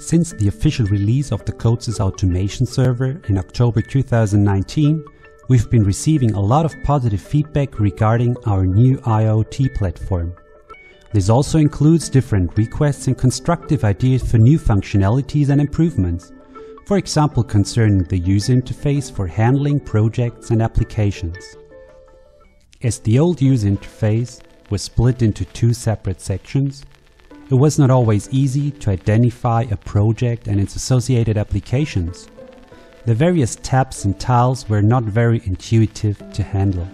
Since the official release of the CodeSys automation server in October 2019, we've been receiving a lot of positive feedback regarding our new IoT platform. This also includes different requests and constructive ideas for new functionalities and improvements, for example concerning the user interface for handling projects and applications. As the old user interface was split into two separate sections, it was not always easy to identify a project and its associated applications. The various tabs and tiles were not very intuitive to handle.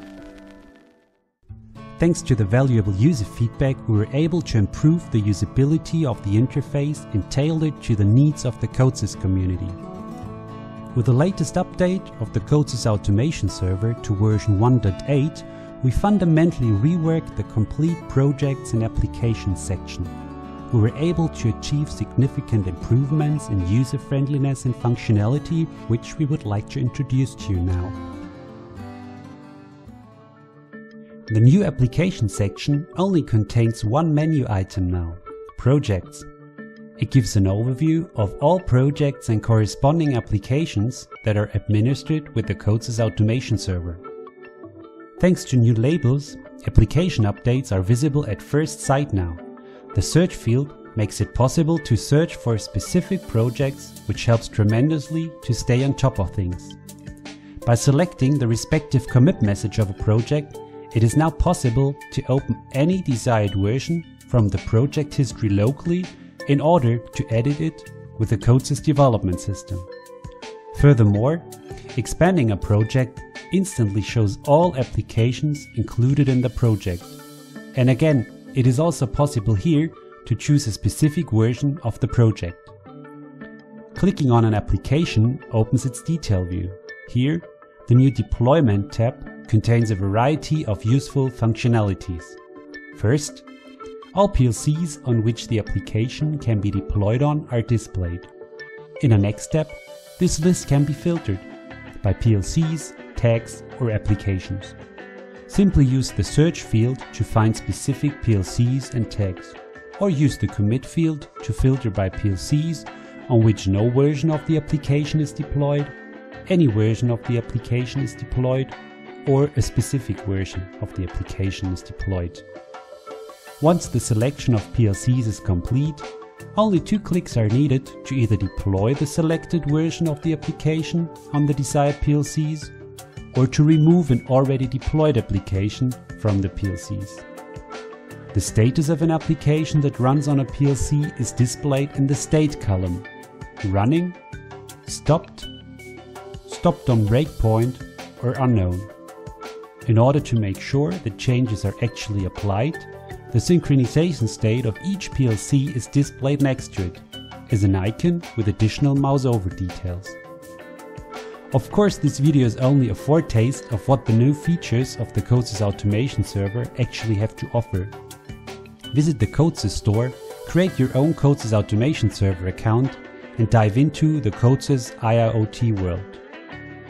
Thanks to the valuable user feedback, we were able to improve the usability of the interface and tailor it to the needs of the CodeSys community. With the latest update of the CodeSys automation server to version 1.8, we fundamentally reworked the complete projects and applications section we were able to achieve significant improvements in user friendliness and functionality, which we would like to introduce to you now. The new application section only contains one menu item now, Projects. It gives an overview of all projects and corresponding applications that are administered with the CodeSys automation server. Thanks to new labels, application updates are visible at first sight now. The search field makes it possible to search for specific projects, which helps tremendously to stay on top of things. By selecting the respective commit message of a project, it is now possible to open any desired version from the project history locally in order to edit it with the CodeSys development system. Furthermore, expanding a project instantly shows all applications included in the project. And again, it is also possible here to choose a specific version of the project. Clicking on an application opens its detail view. Here, the new Deployment tab contains a variety of useful functionalities. First, all PLCs on which the application can be deployed on are displayed. In a next step, this list can be filtered by PLCs, tags or applications. Simply use the search field to find specific PLCs and tags, or use the commit field to filter by PLCs on which no version of the application is deployed, any version of the application is deployed, or a specific version of the application is deployed. Once the selection of PLCs is complete, only two clicks are needed to either deploy the selected version of the application on the desired PLCs or to remove an already deployed application from the PLCs. The status of an application that runs on a PLC is displayed in the state column, running, stopped, stopped on breakpoint or unknown. In order to make sure that changes are actually applied, the synchronization state of each PLC is displayed next to it, as an icon with additional mouse over details. Of course this video is only a foretaste of what the new features of the CodeSys automation server actually have to offer. Visit the CodeSys store, create your own CodeSys automation server account and dive into the CodeSys IIoT world.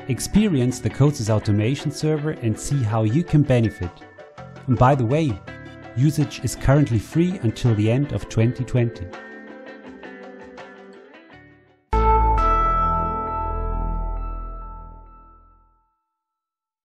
Experience the CodeSys automation server and see how you can benefit. And by the way, usage is currently free until the end of 2020.